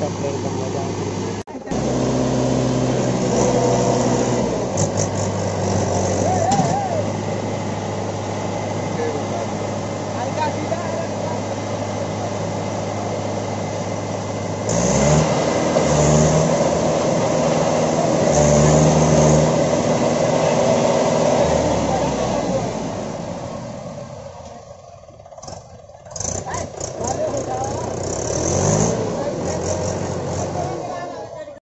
的可以怎么样子。